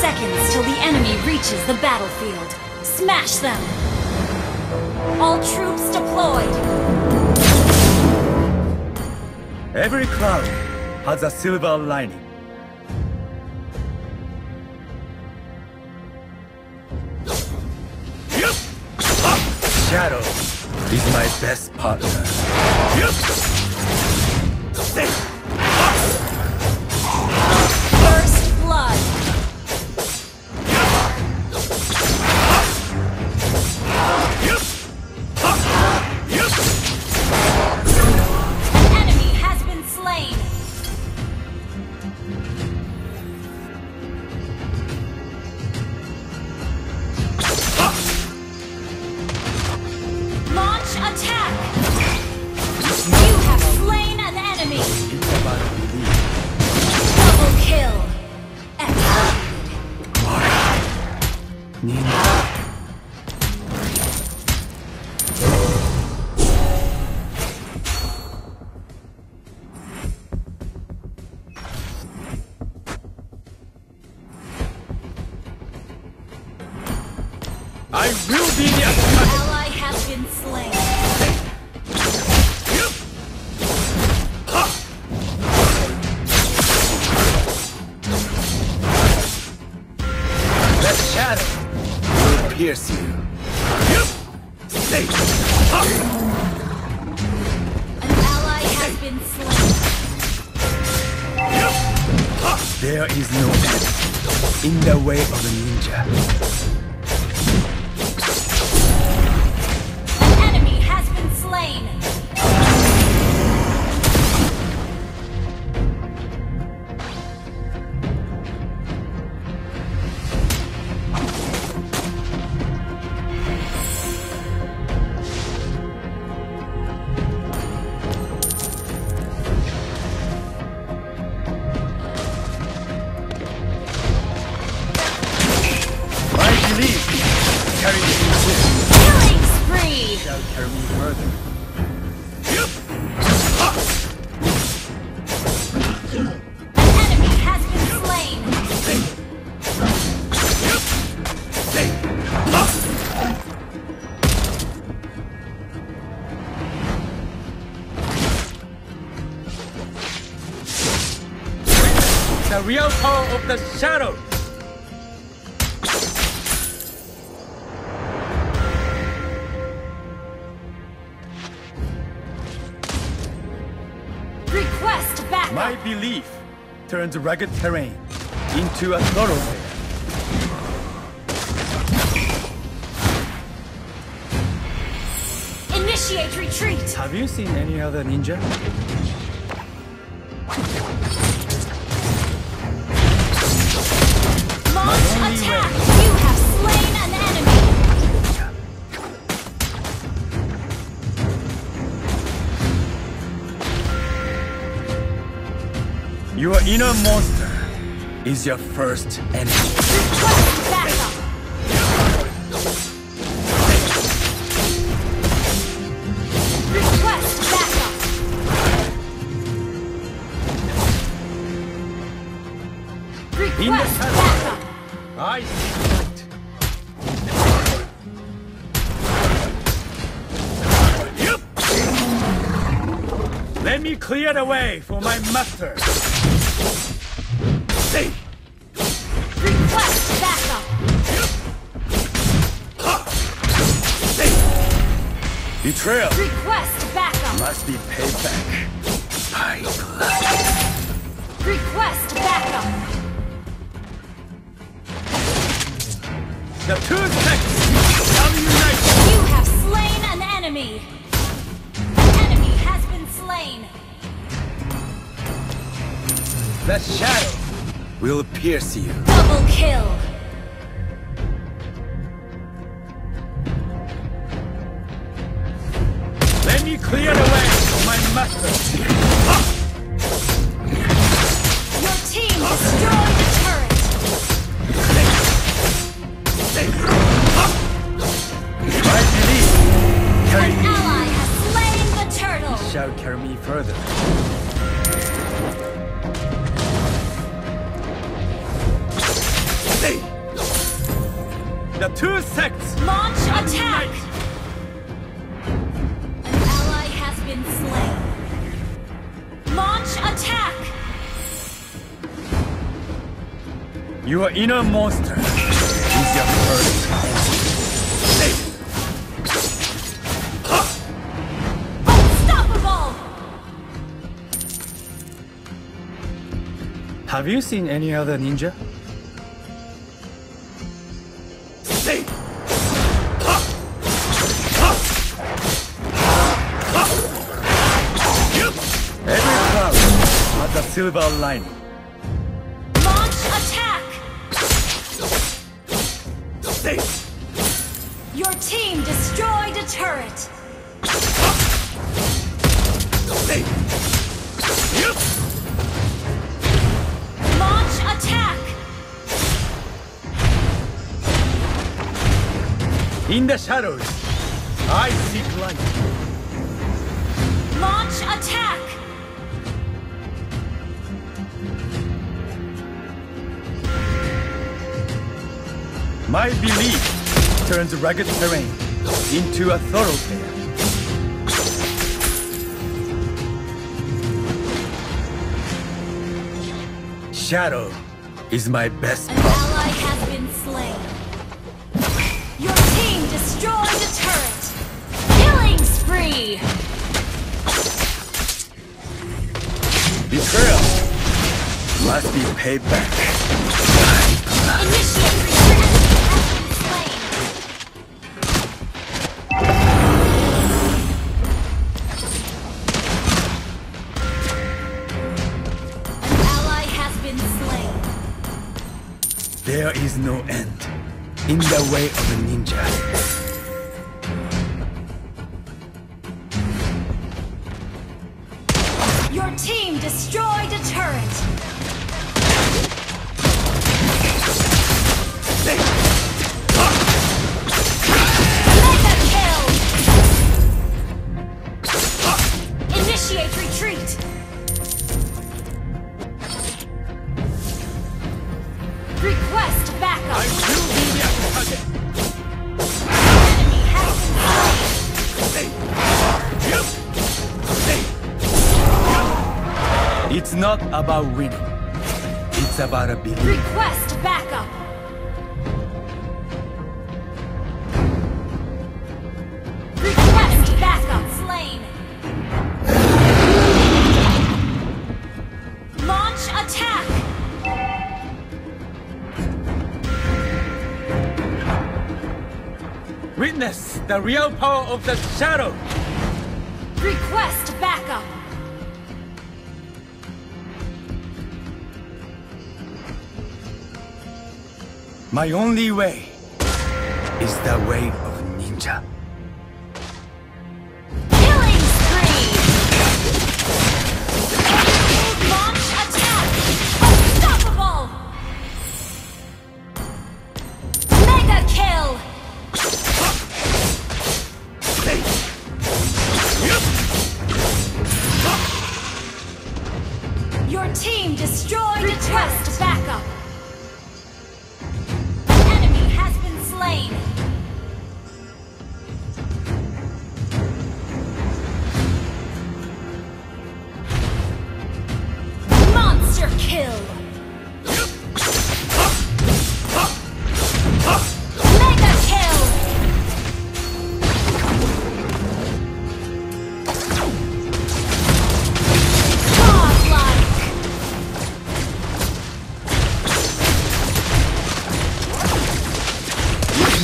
seconds till the enemy reaches the battlefield. Smash them! All troops deployed! Every cloud has a silver lining. Shadow is my best partner. Will be the. Ally has been slain. That shadow will pierce you. Stay. An ally has been slain. There is no end in the way of a ninja. Carries me Killing spree. shall carry me further. An enemy has been slain. The real power of the shadow. Belief turns rugged terrain into a thoroughfare. Initiate retreat. Have you seen any other ninja? Your inner monster is your first enemy. Request backup. Request backup. Request backup. I see light. Let me clear the way for my master. Stay. Request backup. Betrayal Request backup. must be paid back by blood. Request backup. The two sects shall unite. You have slain an enemy. An enemy has been slain. The shadow will pierce you. Double kill. Let me clear the way for my master. Your team destroyed the turret. My belief carry An me ally has slain the turtle. shall carry me further. The two sects Launch attack! An ally has been slain. Launch attack! Your inner monster is your first Unstoppable! Have you seen any other ninja? Silver lining. Launch attack! Your team destroyed a turret. Launch attack! In the shadows, I seek light. My belief turns rugged terrain into a thoroughfare. Shadow is my best An part. ally has been slain. Your team destroyed a turret. Killing spree! Betrayal must be paid back. Initiate There is no end in the way of a ninja. Your team destroyed a turret. It's not about winning. It's about a belief. Request backup! Request backup! Slain! Launch attack! Witness the real power of the shadow. Request backup! My only way is the way of ninja.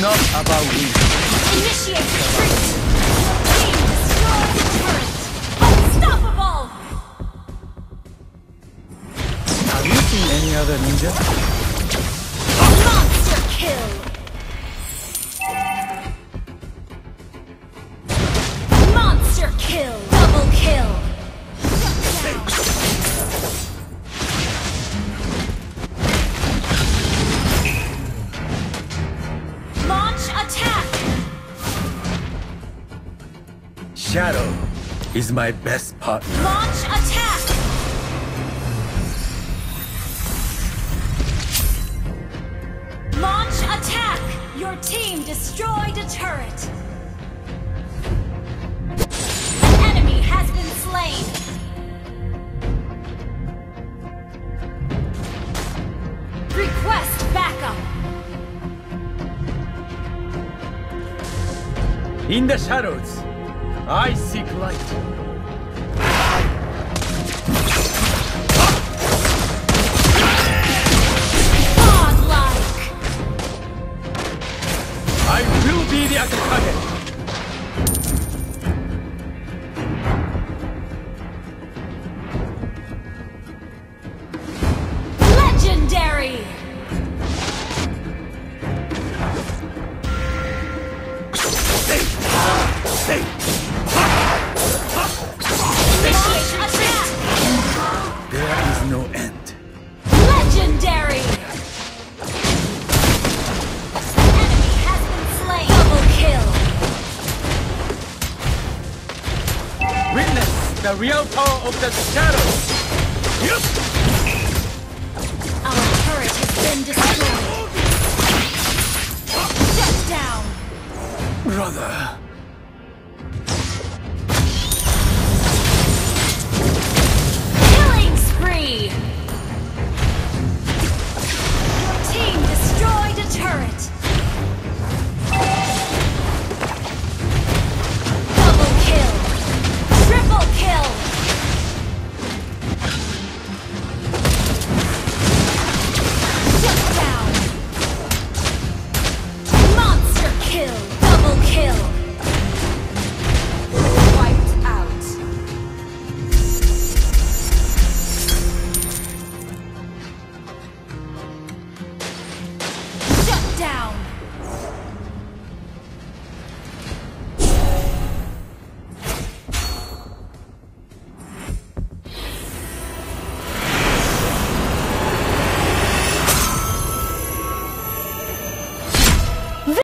It's not about winning. Initiate retreat! Team destroy the! Unstoppable! Have you seen any other ninja? Monster kill! Monster kill! Double kill! Is my best partner. Launch attack! Launch attack! Your team destroyed a turret. An enemy has been slain. Request backup. In the shadows, I seek light. I will be the Akakage. the real power of the shadows. Yep. Our turret has been destroyed. Shut down. Brother. Killing spree. Your team destroyed a turret.